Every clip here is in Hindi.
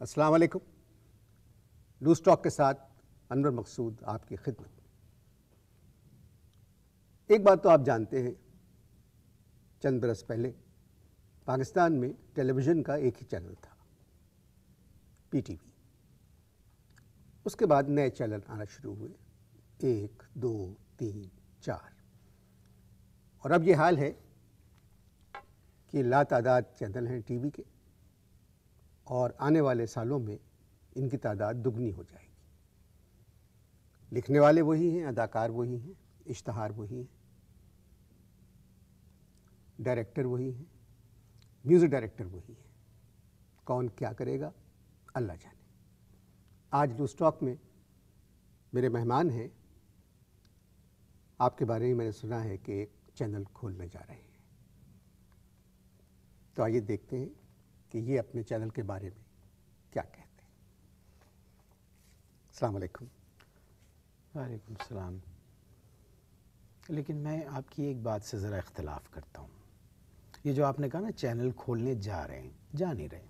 अस्सलाम वालेकुम। लूज टॉक के साथ अनवर मकसूद आपकी खिदमत। एक बात तो आप जानते हैं, चंद बरस पहले पाकिस्तान में टेलीविज़न का एक ही चैनल था पीटीवी उसके बाद नए चैनल आना शुरू हुए, एक, दो, तीन, चार। और अब ये हाल है कि लातादाद चैनल हैं टीवी के। और आने वाले सालों में इनकी तादाद दुगनी हो जाएगी। लिखने वाले वही हैं, अदाकार वही हैं, इश्तहार वही हैं, डायरेक्टर वही हैं, म्यूज़िक डायरेक्टर वही हैं। कौन क्या करेगा? अल्लाह जाने। आज लू स्टॉक में मेरे मेहमान हैं। आपके बारे में मैंने सुना है कि एक चैनल खोलने जा रहे हैं। तो आइए देखते हैं कि ये अपने चैनल के बारे में क्या कहते हैं। अस्सलाम वालेकुम। वालेकुम सलाम। लेकिन मैं आपकी एक बात से ज़रा इख्तलाफ करता हूँ। ये जो आपने कहा ना चैनल खोलने जा रहे हैं जा नहीं रहे।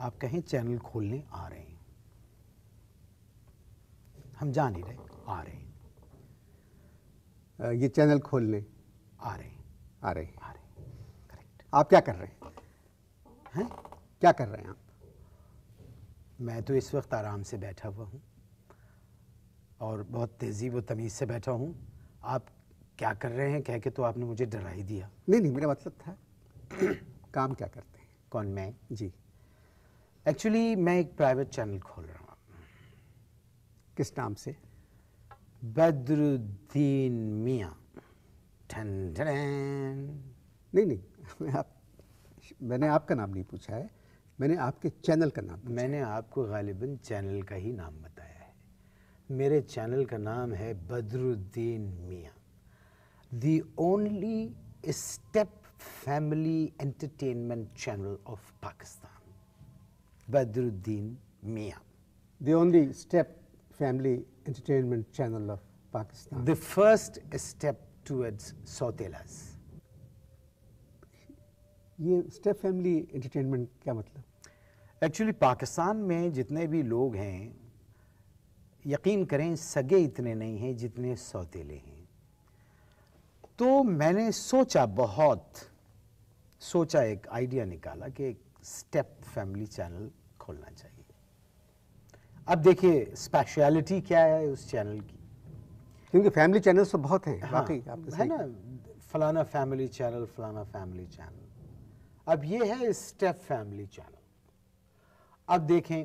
आप कहें चैनल खोलने आ रहे हैं। हम जा नहीं रहे आ रहे हैं। ये चैनल खोलने आ रहे हैं। आ रहे हैं। आ रहे हैं। करेक्ट। आप क्या कर रहे हैं? हैं? क्या कर रहे हैं आप? मैं तो इस वक्त आराम से बैठा हुआ हूँ और बहुत तेज़ी व तमीज़ से बैठा हूँ। आप क्या कर रहे हैं? कह के तो आपने मुझे डरा ही दिया। नहीं नहीं मेरा मतलब था काम क्या करते हैं? कौन? मैं? जी। एक्चुअली मैं एक प्राइवेट चैनल खोल रहा हूँ। किस नाम से? बदरुद्दीन मियाँ। ठन। नहीं नहीं मैं आप मैंने आपका नाम नहीं पूछा है मैंने आपके चैनल का नाम। मैंने आपको गालिबन चैनल का ही नाम बताया है मेरे चैनल का नाम है Badruddin Miyan the only step family entertainment channel of Pakistan Badruddin Miyan the only step family entertainment channel of Pakistan. the first step towards Sotelas. ये स्टेप फैमिली एंटरटेनमेंट क्या मतलब? एक्चुअली पाकिस्तान में जितने भी लोग हैं यकीन करें सगे इतने नहीं हैं जितने सौतेले हैं। तो मैंने सोचा बहुत सोचा एक आइडिया निकाला कि एक स्टेप फैमिली चैनल खोलना चाहिए। अब देखिए स्पेशलिटी क्या है उस चैनल की? क्योंकि फैमिली चैनल्स तो बहुत हैं हाँ, है ना? फलाना फैमिली चैनल फलाना फैमिली चैनल। अब ये है स्टेप फैमिली चैनल अब देखें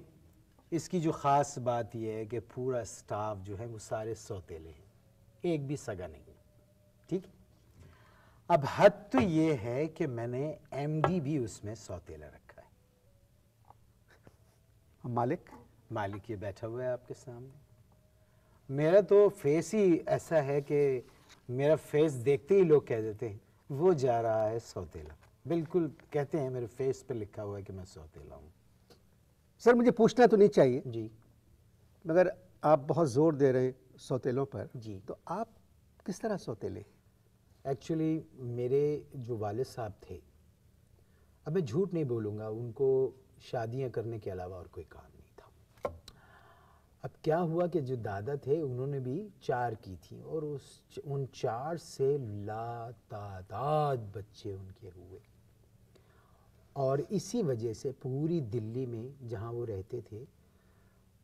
इसकी जो ख़ास बात यह है कि पूरा स्टाफ जो है वो सारे सौतेले हैं। एक भी सगा नहीं है। ठीक? अब हद तो ये है कि मैंने एमडी भी उसमें सौतेला रखा है। मालिक? मालिक ये बैठा हुआ है आपके सामने। मेरा तो फेस ही ऐसा है कि मेरा फेस देखते ही लोग कह देते हैं वो जा रहा है सौतेला। बिल्कुल कहते हैं मेरे फेस पे लिखा हुआ है कि मैं सौतेला हूँ। सर मुझे पूछना तो नहीं चाहिए। जी। मगर आप बहुत ज़ोर दे रहे हैं सौतेलों पर। जी। तो आप किस तरह सौतेले? एक्चुअली मेरे जो वालद साहब थे अब मैं झूठ नहीं बोलूँगा उनको शादियाँ करने के अलावा और कोई काम अब क्या हुआ कि जो दादा थे उन्होंने भी चार की थी और उस उन चार से लातादाद बच्चे उनके हुए। और इसी वजह से पूरी दिल्ली में जहाँ वो रहते थे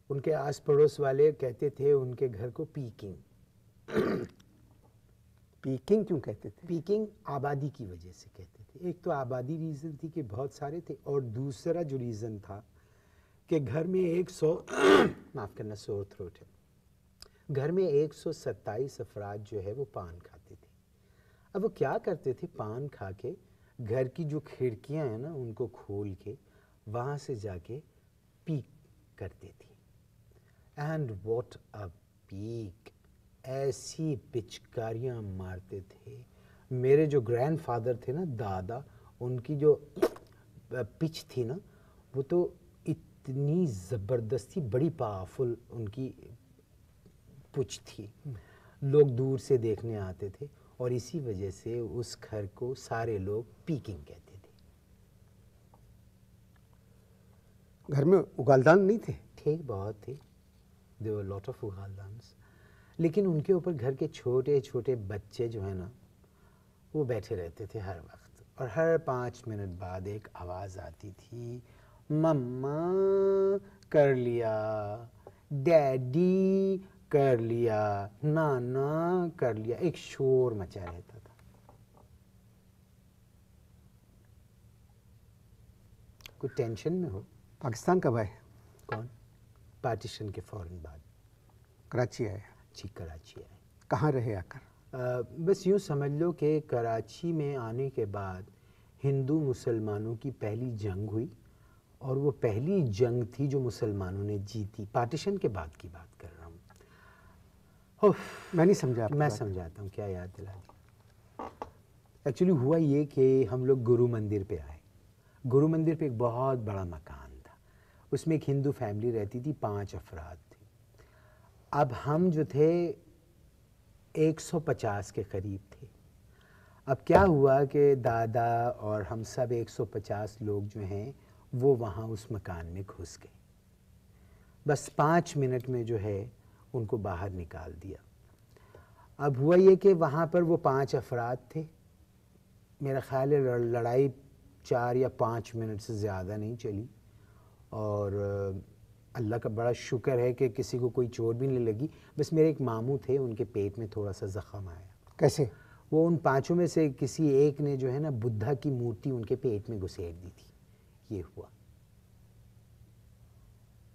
उनके आस पड़ोस वाले कहते थे उनके घर को पीकिंग। पीकिंग क्यों कहते थे? पीकिंग आबादी की वजह से कहते थे। एक तो आबादी रीज़न थी कि बहुत सारे थे और दूसरा जो रीज़न था कि घर में एक सौ माफ़ करना, सोर थ्रोट है। घर में एक सौ सत्ताईस अफराद जो है, वो पान खाते थे। अब वो क्या करते थे? पान खा के घर की जो खिड़कियाँ हैं ना, उनको खोल के वहाँ से जाके पीक करते थे। एंड वॉट अ पीक ऐसी पिचकारियाँ मारते थे। मेरे जो ग्रैंडफादर थे ना, दादा, उनकी जो पिच थी ना, वो तो इतनी ज़बरदस्ती बड़ी पावरफुल उनकी पुच थी। लोग दूर से देखने आते थे और इसी वजह से उस घर को सारे लोग पीकिंग कहते थे। घर में उगालदान नहीं थे? थे बहुत थे। दे लॉट ऑफ़ उगालदान्स। लेकिन उनके ऊपर घर के छोटे छोटे बच्चे जो है ना वो बैठे रहते थे हर वक्त। और हर पाँच मिनट बाद एक आवाज़ आती थी मम्मा कर लिया डैडी कर लिया नाना कर लिया। एक शोर मचा रहता था। कुछ टेंशन में हो? पाकिस्तान कब आए? कौन? पार्टीशन के फ़ौरन बाद। कराची आए? जी कराची आए। कहाँ रहे आकर? अ, बस यूँ समझ लो कि कराची में आने के बाद हिंदू मुसलमानों की पहली जंग हुई। और वो पहली जंग थी जो मुसलमानों ने जीती। पार्टीशन के बाद की बात कर रहा हूँ। मैं नहीं समझा मैं समझाता हूँ क्या याद दिला दी। एक्चुअली हुआ ये कि हम लोग गुरु मंदिर पे आए। गुरु मंदिर पे एक बहुत बड़ा मकान था। उसमें एक हिंदू फैमिली रहती थी पाँच अफराद थे। अब हम जो थे 150 के करीब थे। अब क्या हुआ कि दादा और हम सब 150 लोग जो हैं वो वहाँ उस मकान में घुस गए बस पाँच मिनट में जो है उनको बाहर निकाल दिया। अब हुआ ये कि वहाँ पर वो पाँच अफराद थे। मेरा ख्याल है लड़ाई चार या पाँच मिनट से ज़्यादा नहीं चली। और अल्लाह का बड़ा शुक्र है कि किसी को कोई चोट भी नहीं लगी। बस मेरे एक मामू थे उनके पेट में थोड़ा सा ज़ख़म आया। कैसे? वो उन पाँचों में से किसी एक ने जो है ना बुद्धा की मूर्ति उनके पेट में घुसेड़ दी थी। ये हुआ।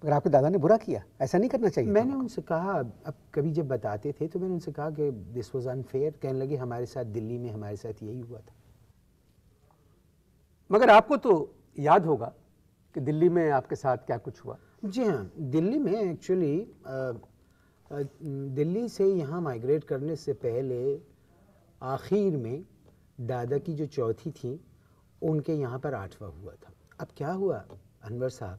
अगर आपके दादा ने बुरा किया ऐसा नहीं करना चाहिए मैंने उनसे कहा अब कभी जब बताते थे तो मैंने उनसे कहा कि दिस वॉज़ अनफेयर कहने लगे हमारे साथ दिल्ली में हमारे साथ यही हुआ था। मगर आपको तो याद होगा कि दिल्ली में आपके साथ क्या कुछ हुआ। जी हाँ दिल्ली में एक्चुअली दिल्ली से यहाँ माइग्रेट करने से पहले आखिर में दादा की जो चौथी थी उनके यहाँ पर आठवां हुआ था। अब क्या हुआ, अनवर साहब,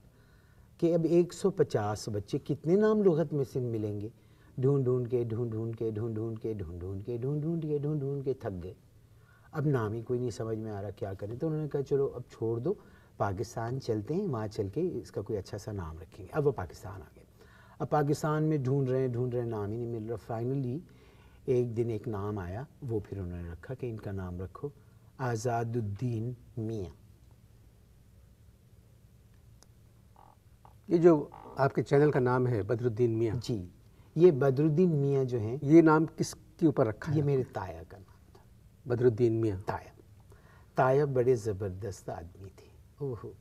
कि अब 150 बच्चे कितने नाम लुगत में से मिलेंगे? ढूंढ ढूंढ के, ढूंढ ढूंढ के, ढूंढ ढूंढ के, ढूंढ ढूंढ के, ढूंढ ढूंढ के, ढूंढ ढूंढ के थक गए। अब नाम ही कोई नहीं समझ में आ रहा क्या करें। तो उन्होंने कहा, चलो, अब छोड़ दो, पाकिस्तान चलते हैं, वहाँ चल के इसका कोई अच्छा सा नाम रखेंगे। अब वो पाकिस्तान आ गए। अब पाकिस्तान में ढूंढ रहे हैं, ढूंढ रहे हैं, नाम ही नहीं मिल रहा। फाइनली एक दिन एक नाम आया, वो फिर उन्होंने रखा कि इनका नाम रखो, आज़ादुद्दीन मियाँ। ये जो आपके चैनल का नाम है बदरुद्दीन मियाँ। जी ये बदरुद्दीन मियाँ जो हैं ये नाम किसके ऊपर रखा है? ये मेरे ताया का नाम था। बदरुद्दीन मियाँ। ताया। ताया बड़े ज़बरदस्त आदमी थे। ओहो।